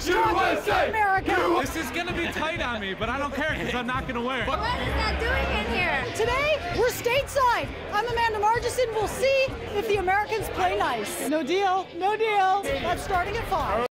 trash America. This is gonna be tight on me, but I don't care because I'm not gonna wear it. What is that doing in here? Today, we're stateside. I'm Amanda Margison. We'll see if the Americans play nice. No deal, no deal. That's starting at 5.